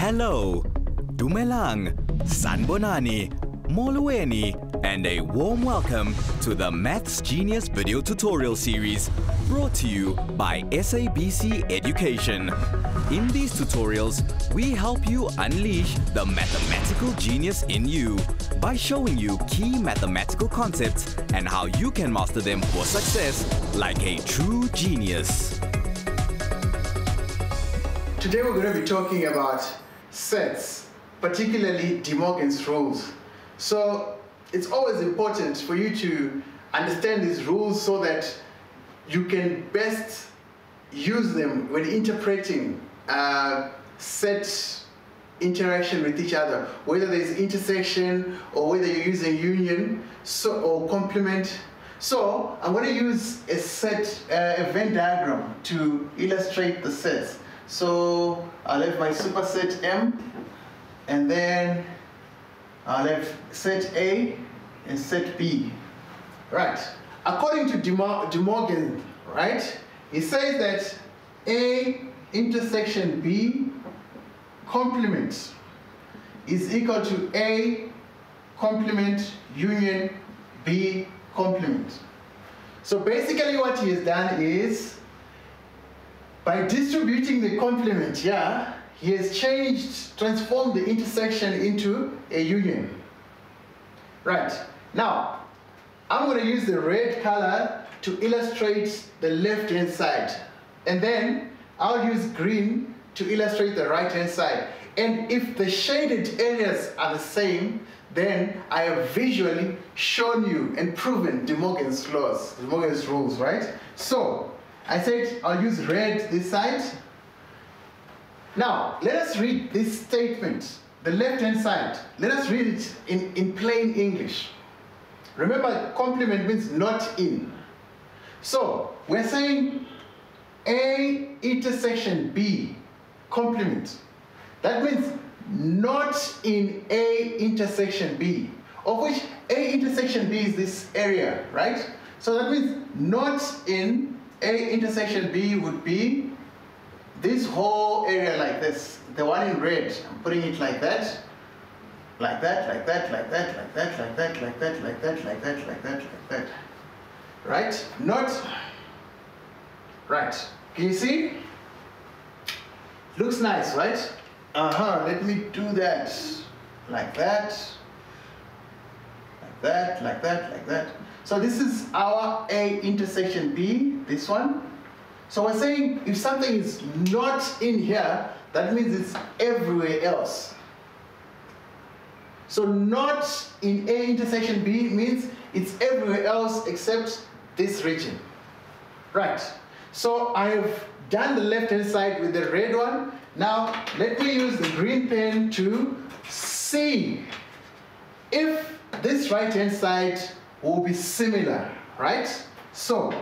Hello, Dumelang, Sanibonani, Molweni, and a warm welcome to the Maths Genius video tutorial series brought to you by SABC Education. In these tutorials, we help you unleash the mathematical genius in you by showing you key mathematical concepts and how you can master them for success like a true genius. Today we're going to be talking about sets, particularly De Morgan's rules. So it's always important for you to understand these rules so that you can best use them when interpreting uh, set interaction with each other, whether there's intersection or whether you're using union so, or complement. So I'm going to use a set, uh, a Venn diagram to illustrate the sets. So I'll have my superset M, and then I'll have set A and set B. Right. According to De, Morgan, right, he says that A intersection B complement is equal to A complement union B complement. So basically what he has done is by distributing the complement here, he has changed, transformed the intersection into a union. Right, now, I'm going to use the red color to illustrate the left-hand side. And then I'll use green to illustrate the right-hand side. And if the shaded areas are the same, then I have visually shown you and proven De Morgan's laws, De Morgan's rules, right? So, I said I'll use red this side. Now, let us read this statement, the left-hand side. Let us read it in, in plain English. Remember, complement means not in. So, we're saying A intersection B, complement. That means not in A intersection B, of which A intersection B is this area, right? So that means not in a intersection B would be this whole area like this, the one in red. I'm putting it like that, like that, like that, like that, like that, like that, like that, like that, like that, like that, like that. Right? Not right. Can you see? Looks nice, right? Uh-huh. Let me do that. Like that. That, like that, like that. So this is our A intersection B, this one. So we're saying if something is not in here, that means it's everywhere else. So not in A intersection B means it's everywhere else except this region. Right. So I have done the left hand side with the red one. Now let me use the green pen to see right hand side will be similar, right? So,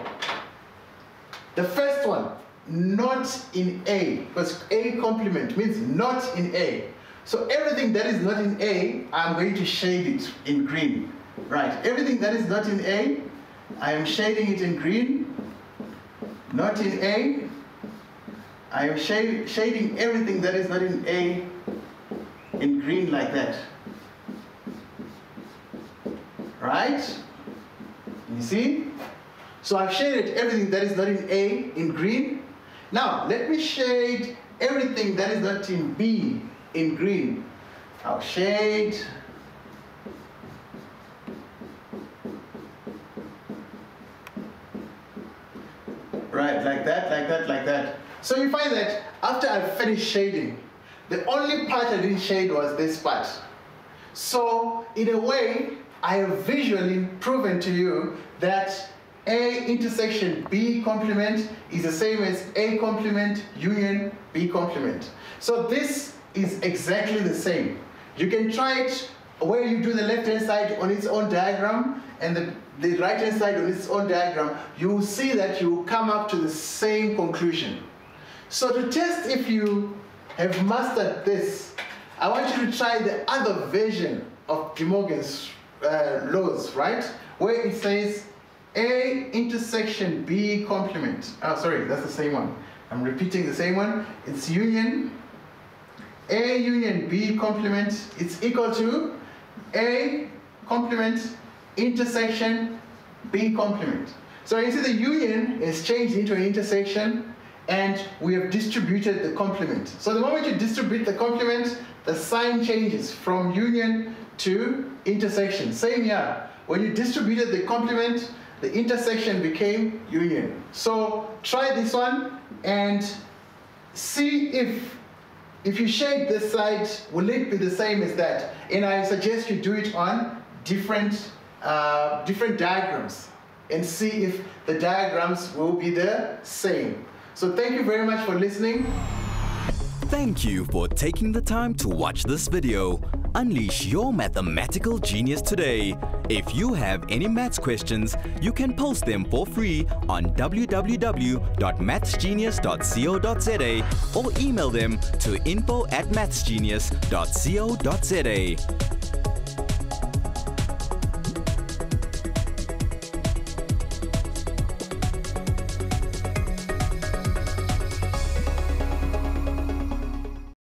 the first one, not in A, because A complement means not in A. So everything that is not in A, I'm going to shade it in green, right? Everything that is not in A, I am shading it in green. Not in A, I am shading everything that is not in A in green like that. Right? You see? So I've shaded everything that is not in A in green. Now, let me shade everything that is not in B in green. I'll shade Right, like that, like that, like that. So you find that after I've finished shading, the only part I didn't shade was this part. So in a way, I have visually proven to you that A intersection B complement is the same as A complement union B complement. So this is exactly the same. You can try it where you do the left hand side on its own diagram and the, the right hand side on its own diagram, you will see that you will come up to the same conclusion. So to test if you have mastered this, I want you to try the other version of De Morgan's uh, laws, right? Where it says A intersection B complement. Oh, sorry, that's the same one. I'm repeating the same one. It's union A union B complement It's equal to A complement intersection B complement. So you see the union is changed into an intersection and we have distributed the complement. So the moment you distribute the complement, the sign changes from union to intersection. Same here. When you distributed the complement, the intersection became union. So try this one and see if if you shade this side, will it be the same as that? And I suggest you do it on different uh, different diagrams and see if the diagrams will be the same. So thank you very much for listening. Thank you for taking the time to watch this video. Unleash your mathematical genius today. If you have any maths questions, you can post them for free on www.mathsgenius.co.za or email them to info at mathsgenius.co.za.